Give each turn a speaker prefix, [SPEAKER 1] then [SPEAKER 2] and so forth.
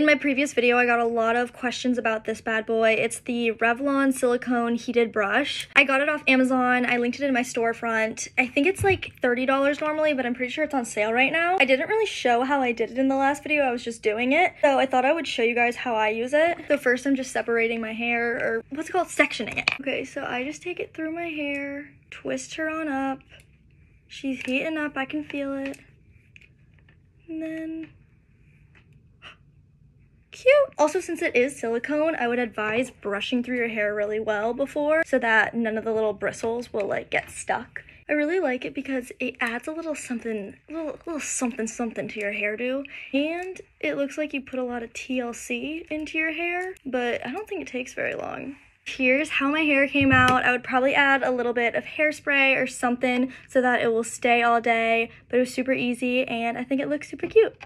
[SPEAKER 1] In my previous video, I got a lot of questions about this bad boy. It's the Revlon silicone heated brush. I got it off Amazon. I linked it in my storefront. I think it's like $30 normally, but I'm pretty sure it's on sale right now. I didn't really show how I did it in the last video. I was just doing it. So I thought I would show you guys how I use it. So first I'm just separating my hair or what's it called? Sectioning it. Okay, so I just take it through my hair, twist her on up. She's heating up. I can feel it. And then cute. Also, since it is silicone, I would advise brushing through your hair really well before so that none of the little bristles will like get stuck. I really like it because it adds a little something, a little, little something something to your hairdo. And it looks like you put a lot of TLC into your hair, but I don't think it takes very long. Here's how my hair came out. I would probably add a little bit of hairspray or something so that it will stay all day, but it was super easy and I think it looks super cute.